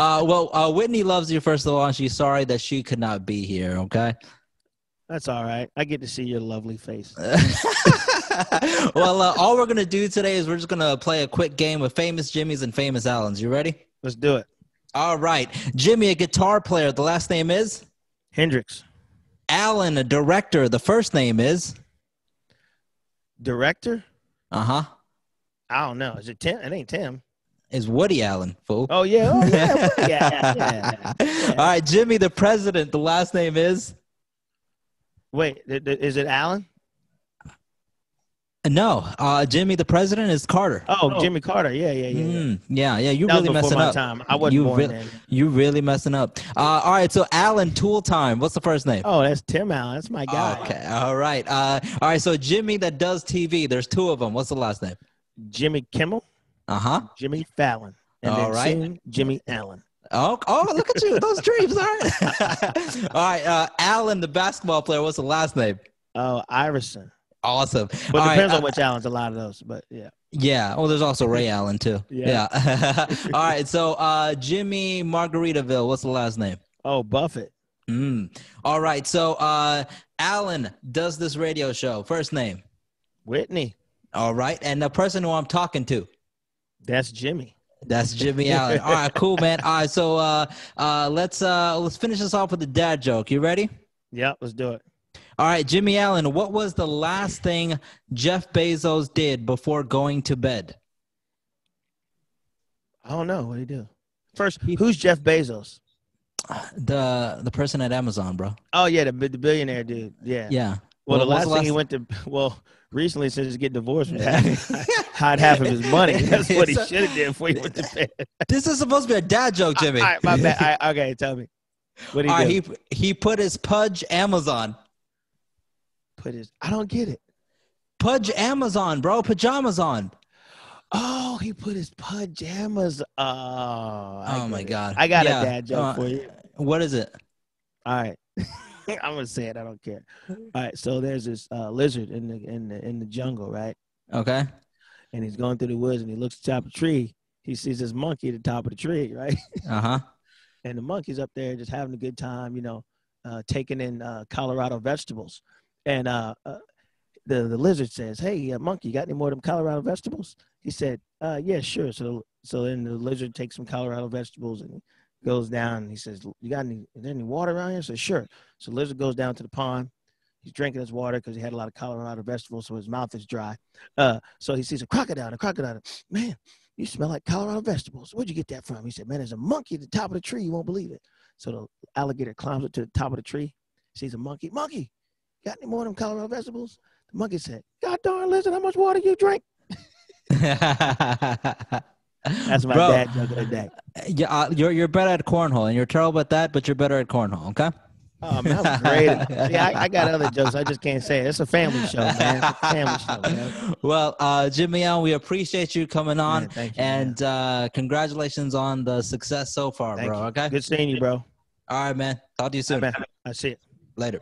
Uh, well, uh, Whitney loves you first of all, and she's sorry that she could not be here. Okay. That's all right. I get to see your lovely face. well, uh, all we're gonna do today is we're just gonna play a quick game of famous Jimmys and famous Allens. You ready? Let's do it. All right, Jimmy, a guitar player. The last name is Hendrix. Allen, a director. The first name is Director? uh huh I don't know. Is it Tim? It ain't Tim. Is Woody Allen. Fool. Oh yeah. Oh yeah. yeah, yeah, yeah. All right, Jimmy, the president. The last name is Wait, is it Allen? no. Uh, Jimmy, the president is Carter. Oh, Jimmy Carter. Yeah, yeah, yeah. yeah. Mm, yeah, yeah. You That really messing up. time. I wasn't you born re- then. You really messing up. Uh, all right, so Allen Tool Time. What's the first name? Oh, that's Tim Allen. That's my guy. Okay. All right. Uh, all right. So Jimmy that does TV. There's two of them. What's the last name? Jimmy Kimmel, Uh huh. Jimmy Fallon, and All then right. soon Jimmie Allen. Oh, oh, look at you. Those dreams. All right. all right. Uh, Allen, the basketball player. What's the last name? Oh, Iverson. Awesome. But All right, depends uh, on which Allen's. A lot of those, but yeah. Yeah. Oh, there's also Ray Allen too. Yeah. Yeah. all right. So uh, Jimmy Margaritaville. What's the last name? Oh, Buffett. Mm. All right. So uh, Allen does this radio show. First name. Whitney. All right. And the person who I'm talking to. That's Jimmy. That's Jimmie Allen. All right, cool, man. All right, so uh, uh, let's uh, let's finish this off with a dad joke. You ready? Yeah, let's do it. All right, Jimmie Allen. What was the last thing Jeff Bezos did before going to bed? I don't know what he do. First, who's Jeff Bezos? The the person at Amazon, bro. Oh yeah, the, the billionaire dude. Yeah. Yeah. Well, the last thing he went to well recently since he's getting divorced, from was hide half of his money. That's what he should have did before he went to bed. This is supposed to be a dad joke, Jimmie. All right, my bad. All right, okay, tell me. What All he right, do? he he put his Pudge Amazon. Put his. I don't get it. Pudge Amazon, bro. Pajamas on. Oh, he put his pajamas. Oh, I Oh my it. god. I got Yeah, a dad joke uh, for you. What is it? All right. I'm gonna say it. I don't care. All right. So there's this uh, lizard in the in the in the jungle, right? Okay. And he's going through the woods, and he looks at the top of the tree. He sees this monkey at the top of the tree, right? Uh huh. and the monkey's up there just having a good time, you know, uh, taking in uh, Colorado vegetables. And uh, uh, the the lizard says, "Hey, uh, monkey, you got any more of them Colorado vegetables?" He said, uh, "Yeah, sure." So so then the lizard takes some Colorado vegetables and goes down. He says, "You got any? Is there any water around here?" So sure. So lizard goes down to the pond. He's drinking his water because he had a lot of Colorado vegetables, so his mouth is dry. Uh, so he sees a crocodile. A crocodile, man, you smell like Colorado vegetables. Where'd you get that from? He said, man, there's a monkey at the top of the tree. You won't believe it. So the alligator climbs up to the top of the tree, sees a monkey. Monkey, got any more of them Colorado vegetables? The monkey said, God darn lizard, how much water you drink? That's my Bro, dad joke of the day. Yeah, uh, you're you're better at cornhole, and you're terrible at that, but you're better at cornhole. Okay. Oh man, that was great. See, I, I got other jokes. I just can't say it. It's a family show, man. It's a family show, man. Well, uh, Jimmie Allen, we appreciate you coming on, Man, thank you, man. and uh, congratulations on the success so far, Thank bro. you. Okay. Good seeing you, bro. All right, man. Talk to you soon. Man, I see it. Later.